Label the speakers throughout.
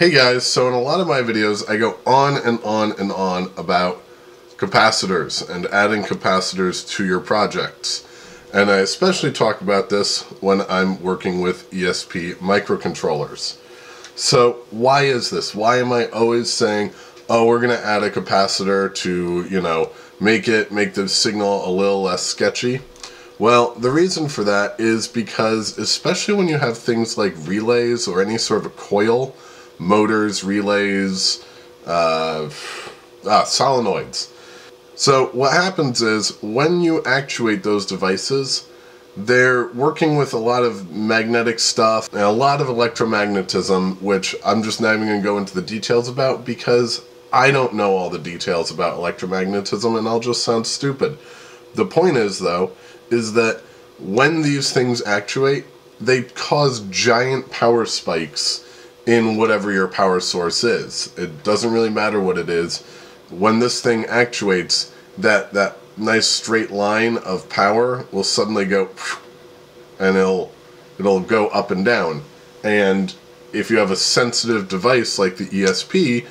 Speaker 1: Hey guys, so in a lot of my videos I go on and on and on about capacitors and adding capacitors to your projects. And I especially talk about this when I'm working with ESP microcontrollers. So why is this? Why am I always saying, oh, we're going to add a capacitor to, you know, make it, make the signal a little less sketchy? Well, the reason for that is because, especially when you have things like relays or any sort of a coil, motors, relays, uh, ah, solenoids. So what happens is when you actuate those devices, they're working with a lot of magnetic stuff and a lot of electromagnetism, which I'm just not even going to go into the details about because I don't know all the details about electromagnetism and I'll just sound stupid. The point is, though, is that when these things actuate, they cause giant power spikes in whatever your power source is. It doesn't really matter what it is. When this thing actuates, that that nice straight line of power will suddenly go and it'll it'll go up and down. And if you have a sensitive device like the ESP,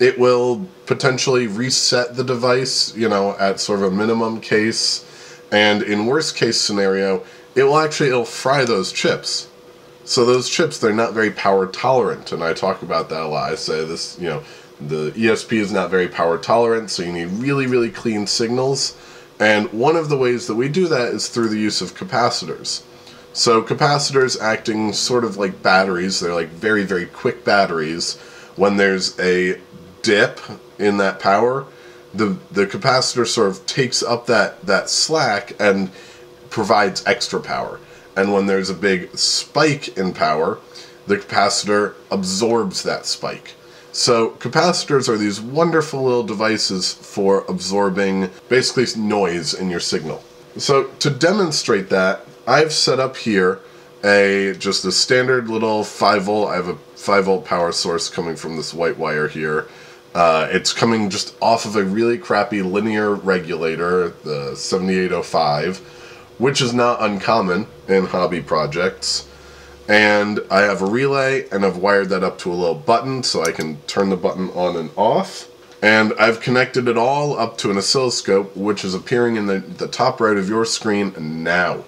Speaker 1: it will potentially reset the device, you know, at sort of a minimum case. And in worst case scenario, it will actually it'll fry those chips. So those chips, they're not very power tolerant, and I talk about that a lot. I say this, you know, the ESP is not very power tolerant, so you need really, really clean signals. And one of the ways that we do that is through the use of capacitors. So capacitors acting sort of like batteries, they're like very, very quick batteries. When there's a dip in that power, the the capacitor sort of takes up that, that slack and provides extra power and when there's a big spike in power, the capacitor absorbs that spike. So capacitors are these wonderful little devices for absorbing basically noise in your signal. So to demonstrate that, I've set up here a just a standard little 5 volt. I have a 5 volt power source coming from this white wire here. Uh, it's coming just off of a really crappy linear regulator, the 7805 which is not uncommon in hobby projects. And I have a relay and I've wired that up to a little button so I can turn the button on and off. And I've connected it all up to an oscilloscope which is appearing in the, the top right of your screen now.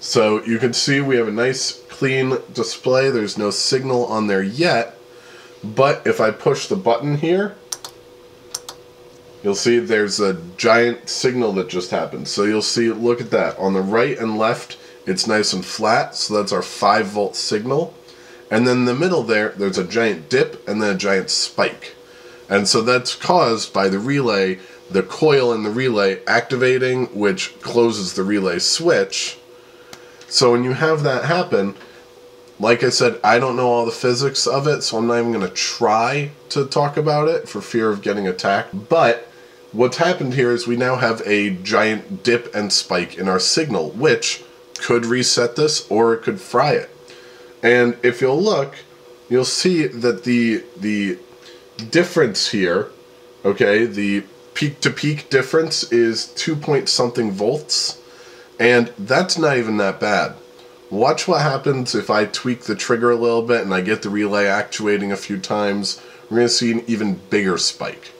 Speaker 1: So you can see we have a nice clean display. There's no signal on there yet. But if I push the button here, you'll see there's a giant signal that just happened. So you'll see, look at that. On the right and left, it's nice and flat, so that's our 5 volt signal. And then in the middle there, there's a giant dip and then a giant spike. And so that's caused by the relay, the coil in the relay activating, which closes the relay switch. So when you have that happen, like I said, I don't know all the physics of it, so I'm not even going to try to talk about it for fear of getting attacked. But What's happened here is we now have a giant dip and spike in our signal, which could reset this or it could fry it. And if you'll look, you'll see that the the difference here, okay, the peak to peak difference is 2 point something volts, and that's not even that bad. Watch what happens if I tweak the trigger a little bit and I get the relay actuating a few times. We're going to see an even bigger spike.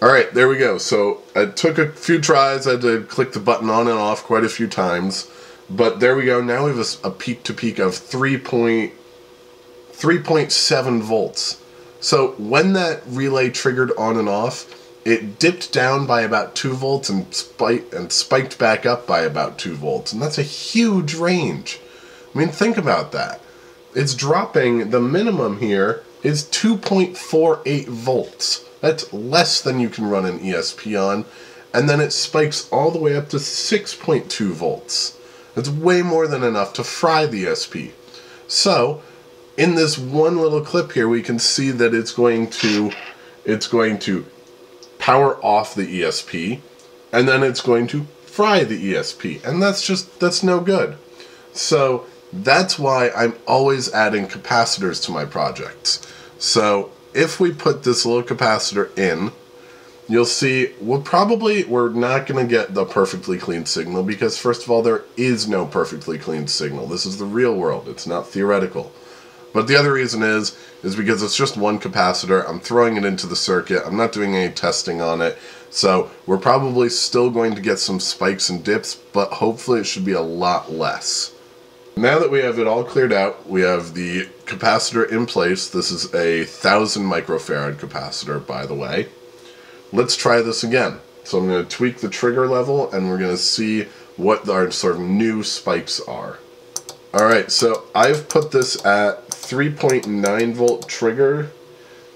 Speaker 1: Alright, there we go. So I took a few tries. I had to click the button on and off quite a few times. But there we go. Now we have a, peak to peak of 3.7 volts. So when that relay triggered on and off, it dipped down by about 2 volts and, and spiked back up by about 2 volts. And that's a huge range. I mean, think about that. It's dropping, the minimum here is 2.48 volts. That's less than you can run an ESP on. And then it spikes all the way up to 6.2 volts. That's way more than enough to fry the ESP. So, in this one little clip here, we can see that it's going to it's going to power off the ESP, and then it's going to fry the ESP, and that's just that's no good. So that's why I'm always adding capacitors to my projects. So if we put this little capacitor in, you'll see we'll probably, we're not going to get the perfectly clean signal because first of all, there is no perfectly clean signal. This is the real world. It's not theoretical. But the other reason is, is because it's just one capacitor. I'm throwing it into the circuit. I'm not doing any testing on it. So we're probably still going to get some spikes and dips, but hopefully it should be a lot less. Now that we have it all cleared out, we have the capacitor in place. This is a 1000 microfarad capacitor, by the way. Let's try this again. So I'm going to tweak the trigger level and we're going to see what our sort of new spikes are. Alright, so I've put this at 3.9 volt trigger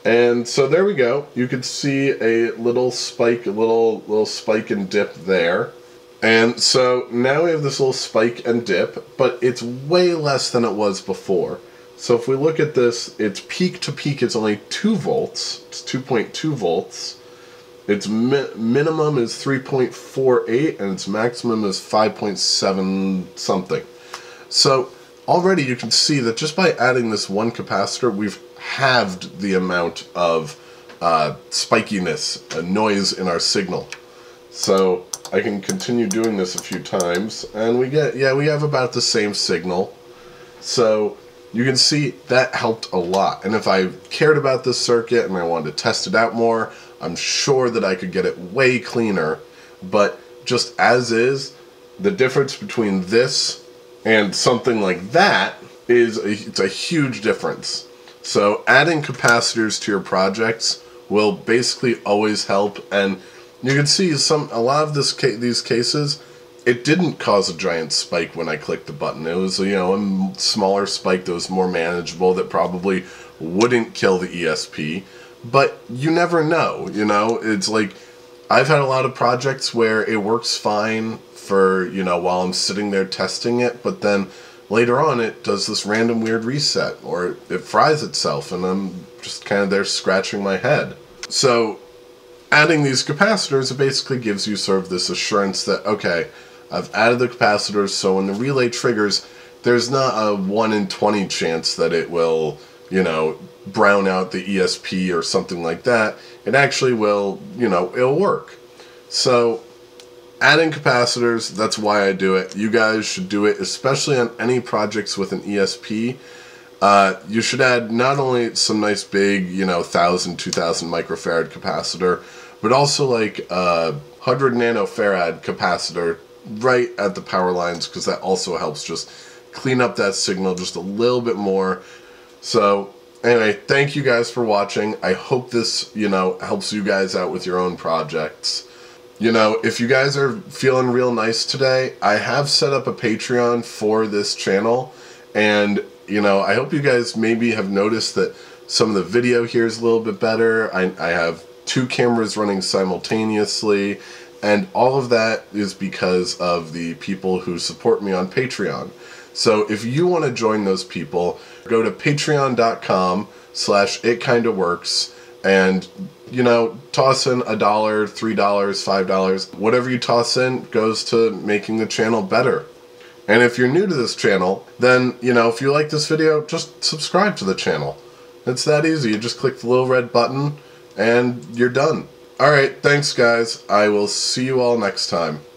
Speaker 1: and so there we go. You can see a little spike, a little little spike and dip there. And so now we have this little spike and dip, but it's way less than it was before. So if we look at this, its peak to peak is only 2 volts. It's 2.2 volts. Its mi minimum is 3.48 and its maximum is 5.7 something. So already you can see that just by adding this one capacitor, we've halved the amount of uh, spikiness, a noise in our signal. So I can continue doing this a few times and we get, yeah, we have about the same signal. So you can see that helped a lot. And if I cared about this circuit and I wanted to test it out more, I'm sure that I could get it way cleaner. But just as is, the difference between this and something like that is a, it's a huge difference. So adding capacitors to your projects will basically always help and you can see some a lot of this ca these cases it didn't cause a giant spike when I clicked the button. It was you know a smaller spike that was more manageable that probably wouldn't kill the ESP, but you never know, you know? It's like I've had a lot of projects where it works fine for, you know, while I'm sitting there testing it, but then later on it does this random weird reset or it fries itself and I'm just kind of there scratching my head. So adding these capacitors it basically gives you sort of this assurance that okay I've added the capacitors so when the relay triggers there's not a 1 in 20 chance that it will you know brown out the ESP or something like that it actually will you know it'll work so adding capacitors, that's why I do it. You guys should do it, especially on any projects with an ESP. Uh, you should add not only some nice big, you know, 1000, 2000 microfarad capacitor, but also like a 100 nanofarad capacitor right at the power lines because that also helps just clean up that signal just a little bit more. So anyway, thank you guys for watching. I hope this, you know, helps you guys out with your own projects you know, if you guys are feeling real nice today, I have set up a Patreon for this channel. And, you know, I hope you guys maybe have noticed that some of the video here is a little bit better. I, I have two cameras running simultaneously. And all of that is because of the people who support me on Patreon. So if you want to join those people, go to patreon.com slash it kinda works and you know, toss in a dollar, three dollars, five dollars, whatever you toss in goes to making the channel better. And if you're new to this channel, then, you know, if you like this video, just subscribe to the channel. It's that easy. You just click the little red button and you're done. Alright, thanks guys. I will see you all next time.